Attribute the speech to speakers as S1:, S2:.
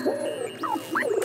S1: Oh, my God.